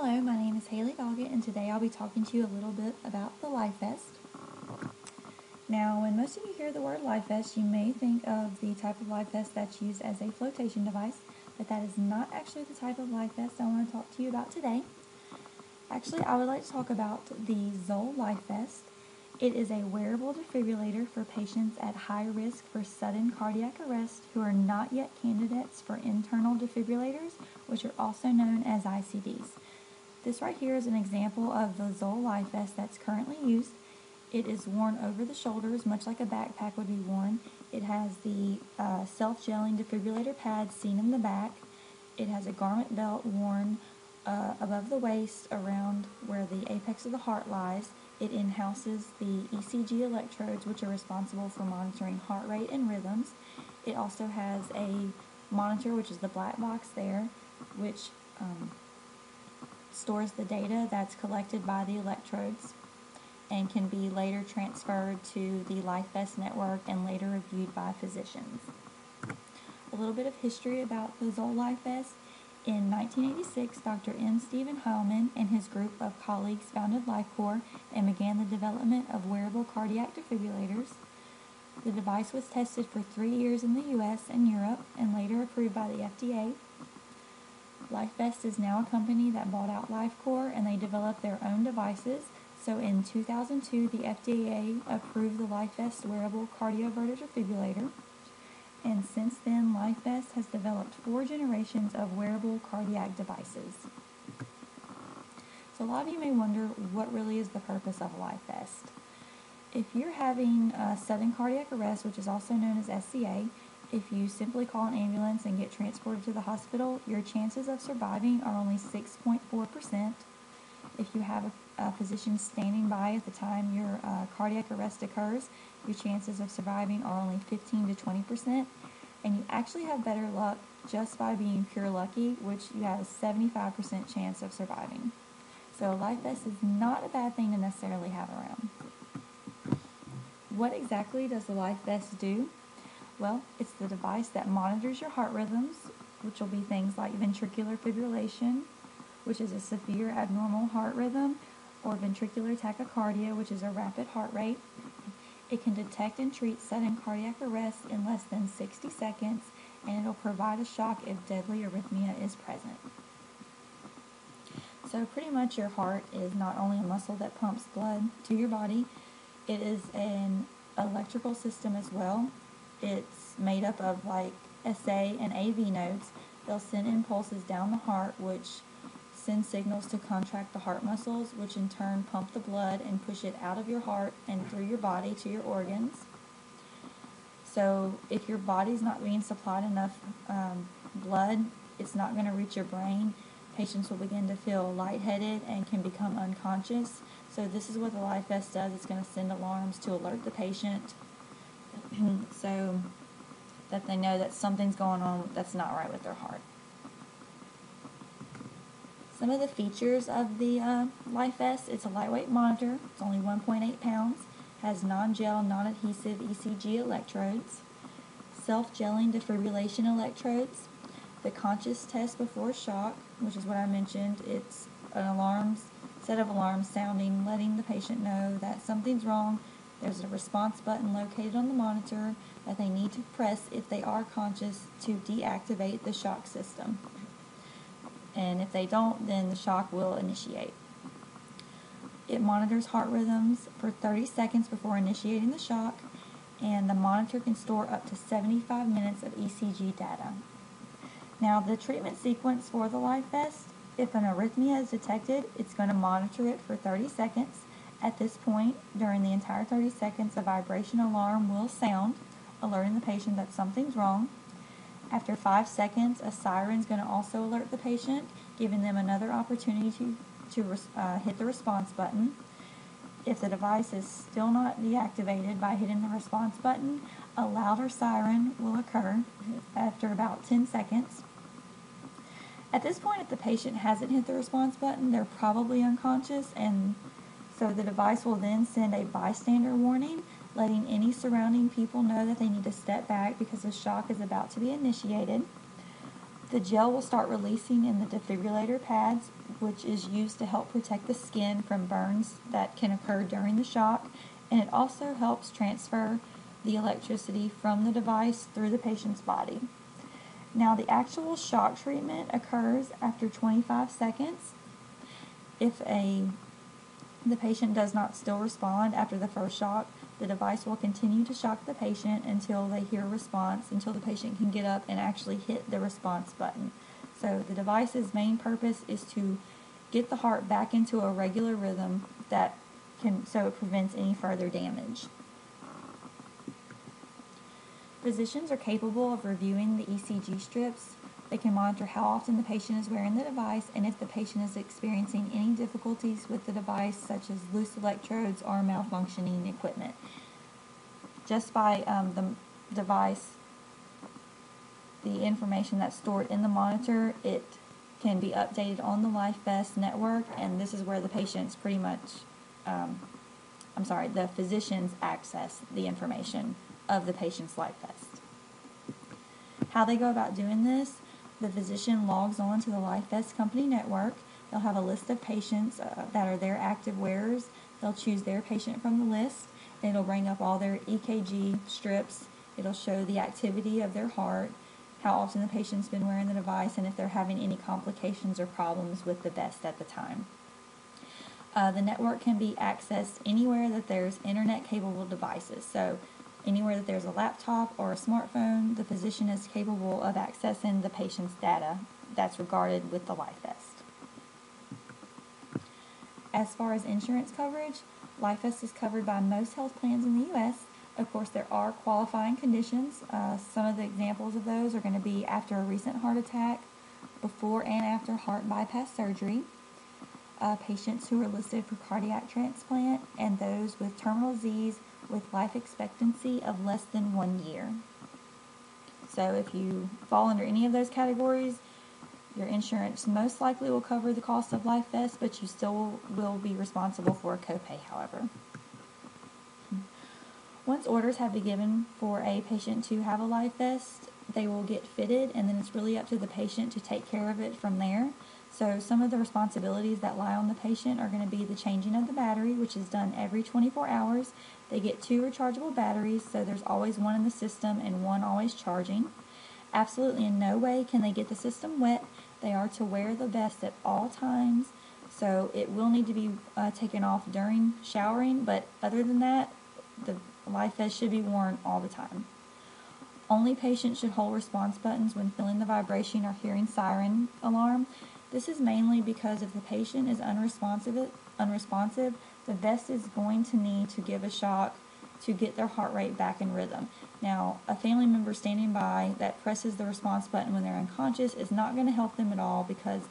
Hello, my name is Haleigh Doggette, and today I'll be talking to you a little bit about the LifeVest. Now, when most of you hear the word LifeVest, you may think of the type of LifeVest that's used as a flotation device, but that is not actually the type of LifeVest I want to talk to you about today. Actually, I would like to talk about the Zoll LifeVest. It is a wearable defibrillator for patients at high risk for sudden cardiac arrest who are not yet candidates for internal defibrillators, which are also known as ICDs. This right here is an example of the Zoll LifeVest that's currently used. It is worn over the shoulders, much like a backpack would be worn. It has the uh, self-gelling defibrillator pad seen in the back. It has a garment belt worn uh, above the waist around where the apex of the heart lies. It in-houses the ECG electrodes, which are responsible for monitoring heart rate and rhythms. It also has a monitor, which is the black box there, which um, stores the data that's collected by the electrodes and can be later transferred to the LifeVest network and later reviewed by physicians. A little bit of history about the Zoll LifeVest. In 1986, Dr. M. Stephen Heilman and his group of colleagues founded LifeCor and began the development of wearable cardiac defibrillators. The device was tested for three years in the US and Europe and later approved by the FDA LifeVest is now a company that bought out LifeCor and they developed their own devices. So in 2002, the FDA approved the LifeVest wearable cardioverter defibrillator. And since then, LifeVest has developed four generations of wearable cardiac devices. So a lot of you may wonder what really is the purpose of a LifeVest. If you're having a sudden cardiac arrest, which is also known as SCA, if you simply call an ambulance and get transported to the hospital, your chances of surviving are only 6.4%. If you have a, a, physician standing by at the time your uh, cardiac arrest occurs, your chances of surviving are only 15 to 20%. And you actually have better luck just by being pure lucky, which you have a 75% chance of surviving. So a life vest is not a bad thing to necessarily have around. What exactly does the life vest do? Well, it's the device that monitors your heart rhythms, which will be things like ventricular fibrillation, which is a severe abnormal heart rhythm, or ventricular tachycardia, which is a rapid heart rate. It can detect and treat sudden cardiac arrest in less than 60 seconds, and it'll provide a shock if deadly arrhythmia is present. So pretty much your heart is not only a muscle that pumps blood to your body, it is an electrical system as well it's made up of like SA and AV nodes. They'll send impulses down the heart, which send signals to contract the heart muscles, which in turn pump the blood and push it out of your heart and through your body to your organs. So if your body's not being supplied enough um, blood, it's not going to reach your brain. Patients will begin to feel lightheaded and can become unconscious. So this is what the LifeVest does. It's going to send alarms to alert the patient so that they know that something's going on that's not right with their heart. Some of the features of the uh, LifeVest, it's a lightweight monitor, it's only 1.8 pounds, has non-gel, non-adhesive ECG electrodes, self-gelling defibrillation electrodes, the conscious test before shock, which is what I mentioned, it's an alarm, set of alarms sounding, letting the patient know that something's wrong, there's a response button located on the monitor that they need to press if they are conscious to deactivate the shock system. And if they don't, then the shock will initiate. It monitors heart rhythms for 30 seconds before initiating the shock, and the monitor can store up to 75 minutes of ECG data. Now, the treatment sequence for the LifeVest, if an arrhythmia is detected, it's going to monitor it for 30 seconds at this point, during the entire 30 seconds, a vibration alarm will sound, alerting the patient that something's wrong. After five seconds, a siren is going to also alert the patient, giving them another opportunity to, to uh, hit the response button. If the device is still not deactivated by hitting the response button, a louder siren will occur after about 10 seconds. At this point, if the patient hasn't hit the response button, they're probably unconscious and so the device will then send a bystander warning, letting any surrounding people know that they need to step back because the shock is about to be initiated. The gel will start releasing in the defibrillator pads which is used to help protect the skin from burns that can occur during the shock, and it also helps transfer the electricity from the device through the patient's body. Now, the actual shock treatment occurs after 25 seconds. If a the patient does not still respond after the first shock, the device will continue to shock the patient until they hear a response, until the patient can get up and actually hit the response button. So the device's main purpose is to get the heart back into a regular rhythm that can so it prevents any further damage. Physicians are capable of reviewing the ECG strips. They can monitor how often the patient is wearing the device and if the patient is experiencing any difficulties with the device, such as loose electrodes or malfunctioning equipment. Just by um, the device, the information that's stored in the monitor, it can be updated on the LifeVest network, and this is where the patients pretty much, um, I'm sorry, the physicians access the information of the patient's LifeVest. How they go about doing this, the physician logs on to the LifeVest company network. They'll have a list of patients uh, that are their active wearers. They'll choose their patient from the list. It'll bring up all their EKG strips. It'll show the activity of their heart, how often the patient's been wearing the device, and if they're having any complications or problems with the vest at the time. Uh, the network can be accessed anywhere that there's internet capable devices. So Anywhere that there's a laptop or a smartphone, the physician is capable of accessing the patient's data that's regarded with the LifeVest. As far as insurance coverage, LifeVest is covered by most health plans in the U.S. Of course, there are qualifying conditions. Uh, some of the examples of those are going to be after a recent heart attack, before and after heart bypass surgery, uh, patients who are listed for cardiac transplant, and those with terminal disease with life expectancy of less than one year. So if you fall under any of those categories, your insurance most likely will cover the cost of Life Vest, but you still will be responsible for a copay, however. Once orders have been given for a patient to have a Life Vest, they will get fitted, and then it's really up to the patient to take care of it from there. So some of the responsibilities that lie on the patient are going to be the changing of the battery, which is done every 24 hours. They get two rechargeable batteries, so there's always one in the system and one always charging. Absolutely in no way can they get the system wet. They are to wear the vest at all times, so it will need to be uh, taken off during showering, but other than that, the life vest should be worn all the time. Only patients should hold response buttons when feeling the vibration or hearing siren alarm. This is mainly because if the patient is unresponsive, unresponsive, the vest is going to need to give a shock to get their heart rate back in rhythm. Now, a family member standing by that presses the response button when they're unconscious is not going to help them at all because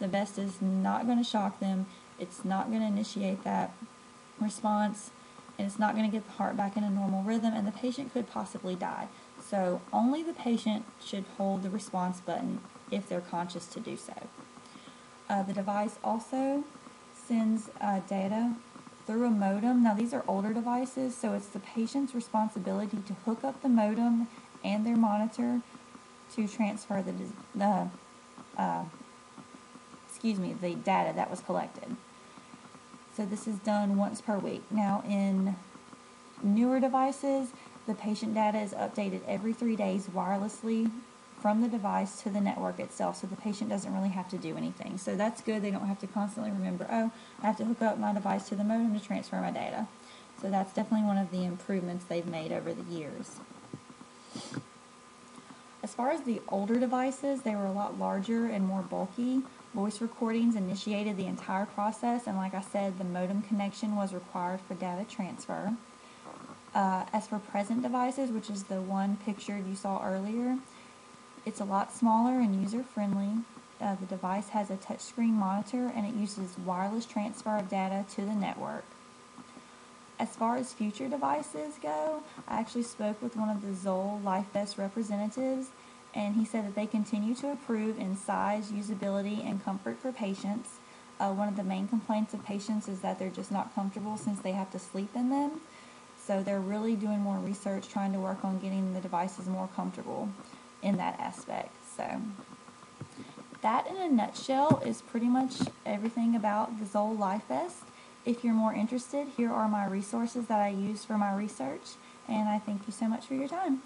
the vest is not going to shock them. It's not going to initiate that response and it's not going to get the heart back in a normal rhythm and the patient could possibly die. So only the patient should hold the response button if they're conscious to do so. Uh, the device also sends uh, data through a modem. Now these are older devices, so it's the patient's responsibility to hook up the modem and their monitor to transfer the, the uh, excuse me, the data that was collected. So this is done once per week. Now in newer devices, the patient data is updated every three days wirelessly from the device to the network itself so the patient doesn't really have to do anything. So that's good. They don't have to constantly remember, oh, I have to hook up my device to the modem to transfer my data. So that's definitely one of the improvements they've made over the years. As far as the older devices, they were a lot larger and more bulky. Voice recordings initiated the entire process, and like I said, the modem connection was required for data transfer. Uh, as for present devices, which is the one pictured you saw earlier, it's a lot smaller and user-friendly. Uh, the device has a touchscreen monitor and it uses wireless transfer of data to the network. As far as future devices go, I actually spoke with one of the Zoll LifeVest representatives and he said that they continue to improve in size, usability, and comfort for patients. Uh, one of the main complaints of patients is that they're just not comfortable since they have to sleep in them. So they're really doing more research trying to work on getting the devices more comfortable in that aspect. So that in a nutshell is pretty much everything about the Zoll Life. If you're more interested, here are my resources that I used for my research, and I thank you so much for your time.